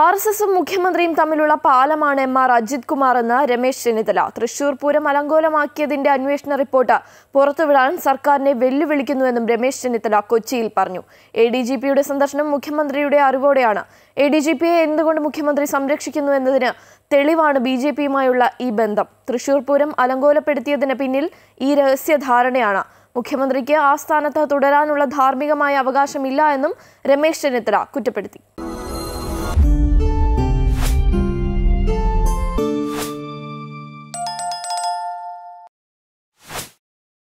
R S എസും മുഖ്യമന്ത്രിയും തമ്മിലുള്ള പാലമാണ് എം ആർ അജിത് കുമാർ എന്ന് രമേശ് ചെന്നിത്തല. തൃശൂർ പൂരം അലങ്കോലമാക്കിയതിന്റെ അന്വേഷണ റിപ്പോർട്ട് പുറത്തുവിടാൻ സർക്കാരിനെ വെല്ലുവിളിക്കുന്നുവെന്നും രമേശ് ചെന്നിത്തല കൊച്ചിയിൽ പറഞ്ഞു. എ ഡി ജി പിയുടെ സന്ദർശനം മുഖ്യമന്ത്രിയുടെ അറിവോടെയാണ്. എ ഡി ജി പിയെ എന്തുകൊണ്ട് മുഖ്യമന്ത്രി സംരക്ഷിക്കുന്നു എന്നതിന് തെളിവാണ് ബി ജെ പിയുമായുള്ള ഈ ബന്ധം. തൃശൂർ പൂരം അലങ്കോലപ്പെടുത്തിയതിന് പിന്നിൽ ഈ രഹസ്യധാരണയാണ്. മുഖ്യമന്ത്രിക്ക് ആ സ്ഥാനത്ത് തുടരാനുള്ള ധാർമ്മികമായ അവകാശമില്ല എന്നും രമേശ് ചെന്നിത്തല കുറ്റപ്പെടുത്തി. you